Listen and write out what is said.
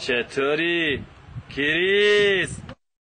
چطوری؟ کریس؟